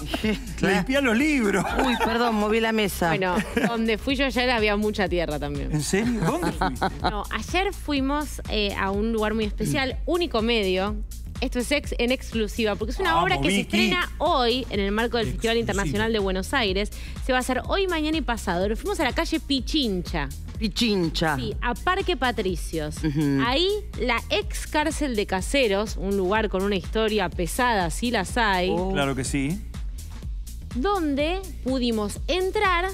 Limpia los libros. Uy, perdón, moví la mesa. Bueno, donde fui yo ayer había mucha tierra también. ¿En serio? ¿Dónde fuiste? No, ayer fuimos eh, a un lugar muy especial, único medio. Esto es ex- en exclusiva, porque es una Vamos, obra que se estrena hoy en el marco del Festival. Internacional de Buenos Aires. Se va a hacer hoy, mañana y pasado. Nos fuimos a la calle Pichincha. Pichincha. Sí, a Parque Patricios. Ahí la ex cárcel de caseros, un lugar con una historia pesada, sí las hay, Oh. Claro que sí. Donde pudimos entrar.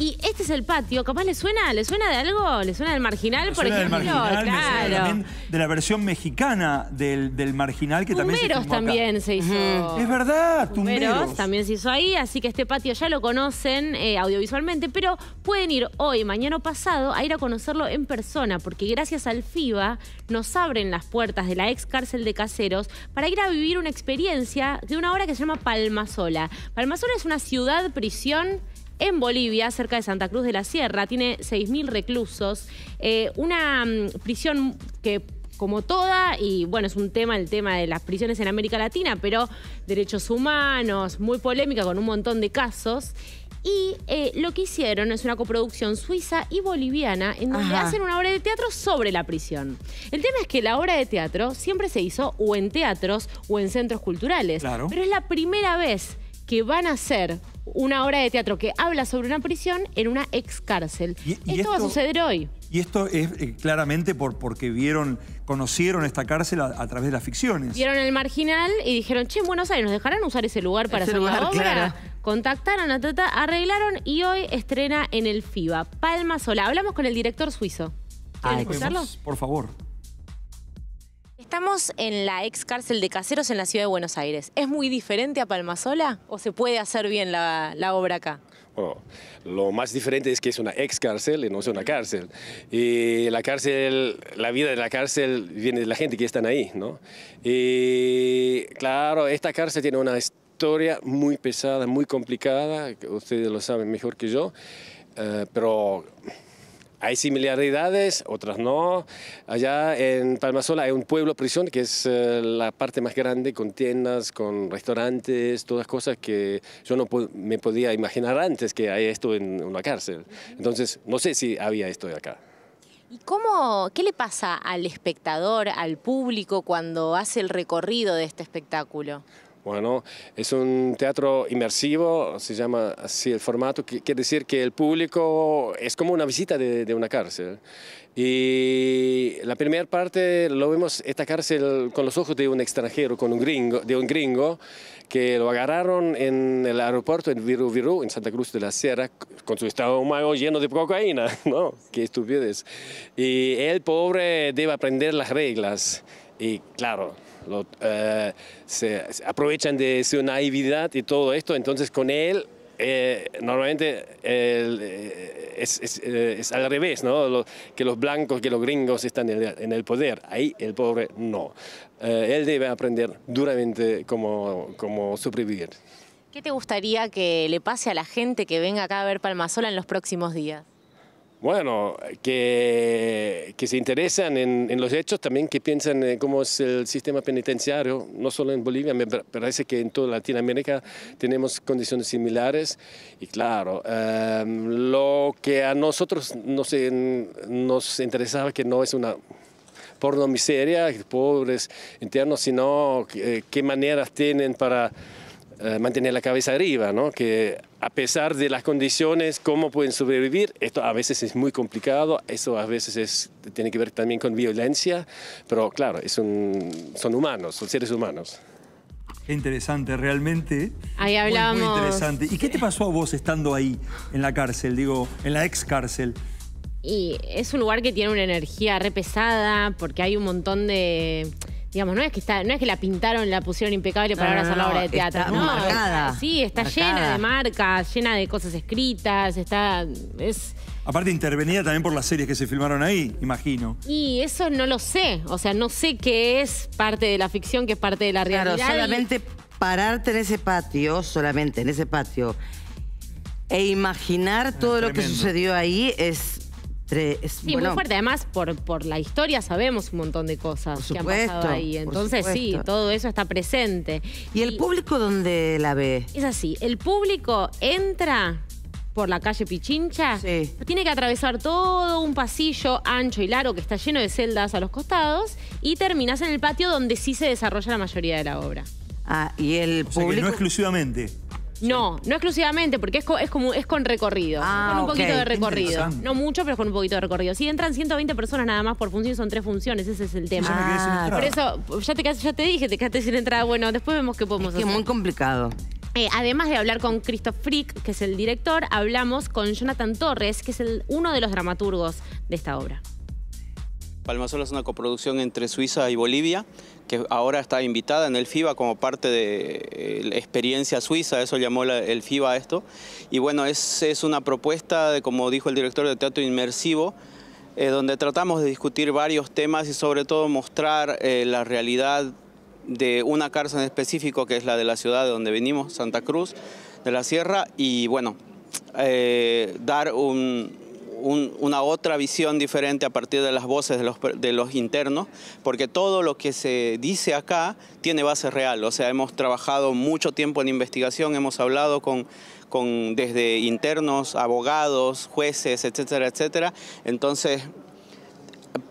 Y este es el patio, capaz le suena, ¿le suena de algo? ¿Le suena del marginal, por Suena del ejemplo? marginal, me suena también de la versión mexicana del, del marginal que también se Tumberos filmó acá. también se hizo. Es verdad, Tumberos Tumberos. también se hizo ahí, así que este patio ya lo conocen eh, audiovisualmente, pero pueden ir hoy, mañana o pasado a ir a conocerlo en persona, porque gracias al FIBA nos abren las puertas de la ex cárcel de caseros para ir a vivir una experiencia de una obra que se llama Palmasola. Palmasola es una ciudad prisión en Bolivia, cerca de Santa Cruz de la Sierra, tiene 6.000 reclusos, eh, una mm, prisión que como toda, y bueno, es un tema, el tema de las prisiones en América Latina, pero derechos humanos, muy polémica con un montón de casos. Y eh, lo que hicieron es una coproducción suiza y boliviana en donde Ajá. hacen una obra de teatro sobre la prisión. El tema es que la obra de teatro siempre se hizo o en teatros o en centros culturales. Claro. Pero es la primera vez que van a hacer una obra de teatro que habla sobre una prisión en una ex cárcel. Y- esto, y va a suceder hoy. Y esto es eh, claramente por, porque vieron, conocieron esta cárcel a, a través de las ficciones. Vieron el marginal y dijeron, che, en Buenos Aires, ¿nos dejarán usar ese lugar para Ese hacer la obra? claro. Contactaron a Tata, arreglaron y hoy estrena en el FIBA. Palma Sola. Hablamos con el director suizo. ¿Quieren escucharlo? Por favor. Estamos en la ex cárcel de caseros en la ciudad de Buenos Aires. ¿Es muy diferente a Palmasola o se puede hacer bien la, la obra acá? Bueno, lo más diferente es que es una ex cárcel y no es una cárcel. Y la cárcel, la vida de la cárcel viene de la gente que están ahí, ¿no? Y claro, esta cárcel tiene una historia muy pesada, muy complicada, que ustedes lo saben mejor que yo, eh, pero hay similaridades, otras no. Allá en Palmasola hay un pueblo prisión que es eh, la parte más grande con tiendas, con restaurantes, todas cosas que yo no po- me podía imaginar antes que hay esto en una cárcel. Entonces, no sé si había esto de acá. ¿Y cómo, qué le pasa al espectador, al público, cuando hace el recorrido de este espectáculo? Bueno, es un teatro inmersivo, se llama así el formato, que quiere decir que el público es como una visita de, una cárcel. Y la primera parte lo vemos esta cárcel con los ojos de un extranjero, con un gringo, de un gringo que lo agarraron en el aeropuerto en Viru Viru, en Santa Cruz de la Sierra, con su estómago lleno de cocaína, ¿no? Qué estupidez. Y el pobre debe aprender las reglas. Y claro, eh, se, aprovechan de su naividad y todo esto, entonces con él eh, normalmente eh, es, al revés, que los blancos, que los gringos están en el, poder, ahí el pobre no. Él debe aprender duramente cómo, cómo sobrevivir. ¿Qué te gustaría que le pase a la gente que venga acá a ver Palmasola en los próximos días? Bueno, que, se interesan en, los hechos, también que piensan en cómo es el sistema penitenciario, no solo en Bolivia, me pa- parece que en toda Latinoamérica tenemos condiciones similares. Y claro, em, lo que a nosotros nos, nos interesaba que no es una porno miseria, pobres internos, sino que- qué maneras tienen para eh, mantener la cabeza arriba, ¿no? A pesar de las condiciones, cómo pueden sobrevivir, esto a veces es muy complicado, eso a veces es, tiene que ver también con violencia, pero claro, es un- son humanos, son seres humanos. Qué interesante, realmente. Ahí Muy, hablábamos- Muy, interesante. ¿Y qué te pasó a vos estando ahí, en la cárcel, digo, en la ex cárcel? Y es un lugar que tiene una energía re pesada, porque hay un montón de. Digamos, no es que está, no es que la pintaron, la pusieron impecable para No, ahora no, hacer la obra de teatro. está no, marcada, Sí, está marcada. llena de marcas, llena de cosas escritas, está. Es. Aparte intervenida también por las series que se filmaron ahí, imagino. Y eso no lo sé. O sea, no sé qué es parte de la ficción, qué es parte de la realidad. Claro, y- solamente pararte en ese patio, solamente en ese patio, e imaginar todo lo que sucedió ahí es Tre- Sí, bueno, muy fuerte. Además, por, por la historia sabemos un montón de cosas que han pasado ahí. Entonces, sí, todo eso está presente. ¿Y el público dónde la ve? Es así, el público entra por la calle Pichincha, Sí. tiene que atravesar todo un pasillo ancho y largo que está lleno de celdas a los costados y terminas en el patio donde sí se desarrolla la mayoría de la obra. Ah, y el O sea que público. no exclusivamente. No, no exclusivamente, porque es, co- es como es con recorrido. Ah, con un ok. poquito de recorrido. interesante. No mucho, pero con un poquito de recorrido. Si entran 120 personas nada más por función, son tres funciones, ese es el tema. Ah. Por eso, ya te, quedaste- ya te dije, te quedaste sin entrada. Bueno, después vemos qué podemos Es que hacer. muy complicado. Eh, además de hablar con Christoph Frick, que es el director, hablamos con Jonathan Torres, que es el, uno de los dramaturgos de esta obra. Palmasola es una coproducción entre Suiza y Bolivia, que ahora está invitada en el FIBA como parte de eh, la experiencia suiza, eso llamó la- el FIBA esto. Y bueno, es, es una propuesta, de, como dijo el director de teatro inmersivo, eh, donde tratamos de discutir varios temas y sobre todo mostrar eh, la realidad de una cárcel en específico, que es la de la ciudad de donde venimos, Santa Cruz de la Sierra, y bueno, dar un, un- una otra visión diferente a partir de las voces de los, internos, porque todo lo que se dice acá tiene base real. O sea, hemos trabajado mucho tiempo en investigación, hemos hablado con, desde internos, abogados, jueces, etcétera, etcétera. Entonces,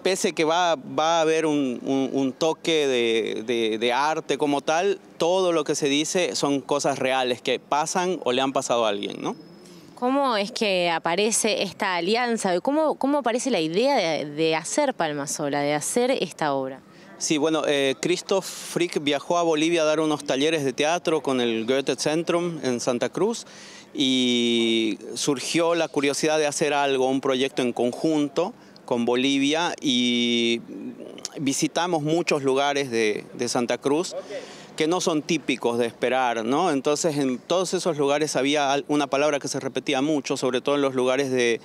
pese que va, va a haber un, toque de, de- de arte como tal, todo lo que se dice son cosas reales que pasan o le han pasado a alguien, ¿no? ¿Cómo es que aparece esta alianza? ¿Cómo, cómo aparece la idea de, hacer Palmasola, de hacer esta obra? Sí, bueno, eh, Christoph Frick viajó a Bolivia a dar unos talleres de teatro con el Goethe Zentrum en Santa Cruz y surgió la curiosidad de hacer algo, un proyecto en conjunto con Bolivia y visitamos muchos lugares de Santa Cruz que no son típicos de esperar, ¿no? Entonces en todos esos lugares había una palabra que se repetía mucho, sobre todo en los lugares de,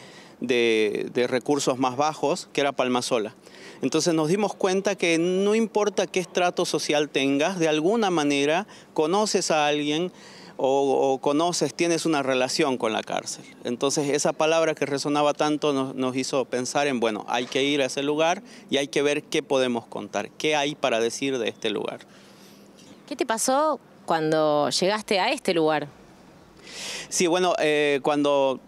recursos más bajos, que era palmasola. Entonces nos dimos cuenta que no importa qué estrato social tengas, de alguna manera conoces a alguien o, conoces, tienes una relación con la cárcel. Entonces esa palabra que resonaba tanto nos hizo pensar en, bueno, hay que ir a ese lugar y hay que ver qué podemos contar, qué hay para decir de este lugar. ¿Qué te pasó cuando llegaste a este lugar? Sí, bueno, eh, cuando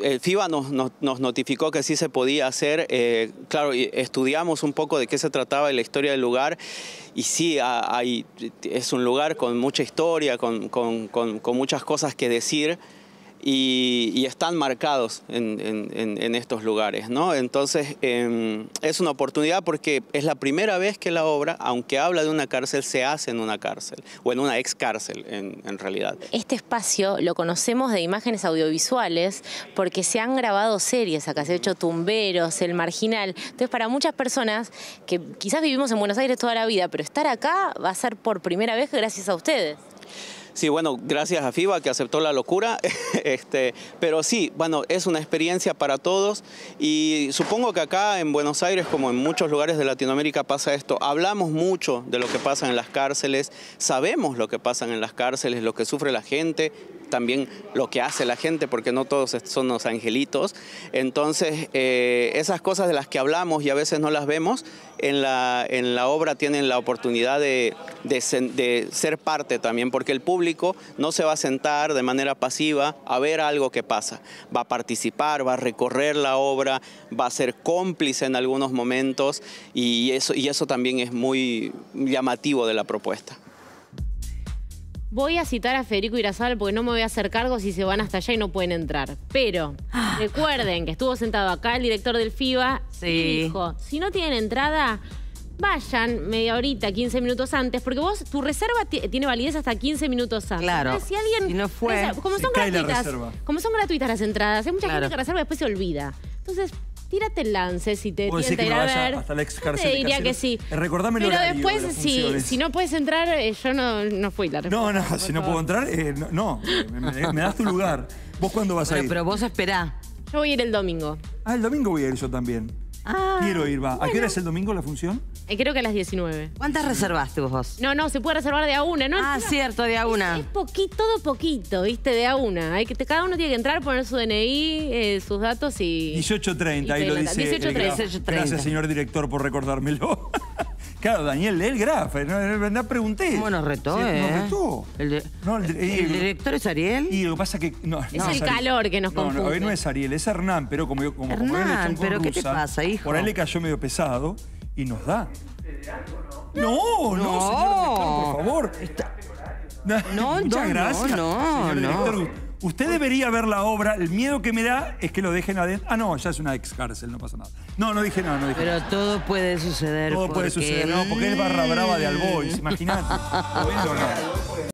el FIBA nos, notificó que sí se podía hacer, eh, claro, estudiamos un poco de qué se trataba y la historia del lugar. Y sí, es un lugar con mucha historia, con muchas cosas que decir. Y, están marcados en estos lugares, ¿no? Entonces em, es una oportunidad porque es la primera vez que la obra, aunque habla de una cárcel, se hace en una cárcel o en una ex cárcel en- en realidad. Este espacio lo conocemos de imágenes audiovisuales porque se han grabado series acá, se ha hecho Tumberos, El Marginal. Entonces, para muchas personas que quizás vivimos en Buenos Aires toda la vida, pero estar acá va a ser por primera vez gracias a ustedes. Sí, bueno, gracias a FIBA que aceptó la locura, este, pero sí, bueno, es una experiencia para todos. Y supongo que acá en Buenos Aires, como en muchos lugares de Latinoamérica pasa esto, hablamos mucho de lo que pasa en las cárceles, sabemos lo que pasa en las cárceles, lo que sufre la gente, también lo que hace la gente, porque no todos son los angelitos. Entonces, eh, esas cosas de las que hablamos y a veces no las vemos, en la, en la obra tienen la oportunidad de, de de ser parte también, porque el público no se va a sentar de manera pasiva a ver algo que pasa. Va a participar, va a recorrer la obra, va a ser cómplice en algunos momentos y eso, y eso también es muy llamativo de la propuesta. Voy a citar a Federico Irazabal porque no me voy a hacer cargo si se van hasta allá y no pueden entrar. Pero recuerden que estuvo sentado acá el director del FIBA Sí. y dijo, si no tienen entrada, vayan media horita, 15 minutos antes, porque vos, tu reserva ti- tiene validez hasta 15 minutos antes. Claro. Entonces, Si alguien Si no fue, reserva- como son cae la gratuitas, reserva. como son gratuitas las entradas, hay mucha Claro. gente que reserva y después se olvida. Entonces, tírate el lance si te ¿Vos decís tienta que ir a vaya ver. hasta la ex cárcel te diría que sí. Eh, recordame Pero horario de después, las si, si no puedes entrar, eh, yo no, no fui la No, respuesta, no, si no puedo entrar, eh, no, no, me, das tu lugar. ¿Vos cuándo vas a ir? pero vos esperá. Yo voy a ir el domingo. Ah, el domingo voy a ir yo también. Ah, Quiero ir, va. ¿A qué hora es el domingo la función? Eh, creo que a las 19. ¿Cuántas reservaste vos? No, no, se puede reservar de a una, ¿no? Ah, Encima- cierto, de a una. Es poquito, todo poquito, ¿viste? De a una. Hay que, cada uno tiene que entrar, poner su DNI, eh, sus datos y. 18.30, ahí lo dice. el 18.30. Graf. 18:30. Gracias, señor director, por recordármelo. claro, Daniel, lee el graf. eh, No, no pregunté. ¿Cómo nos retó, Sí, eh? Nos retó. El, de- No, el, ¿El el- director es Ariel? Y lo que pasa que. No, Es no el Ariel. calor que nos No, no, confunde. hoy no es Ariel, es Hernán, pero como, yo- como, como Hernán, echó un con pero ¿qué te pasa, hijo? Por ahí le cayó medio pesado y nos da. No, no, No. señor director, por favor. No, Muchas no, gracias. no, señor no. director. Usted debería ver la obra. El miedo que me da es que lo dejen adentro. Ah, no, ya es una ex cárcel, no pasa nada. No, no dije nada, no dije Pero nada. todo puede suceder. Todo puede porque- suceder, no, porque es barra brava de Albois, imagínate.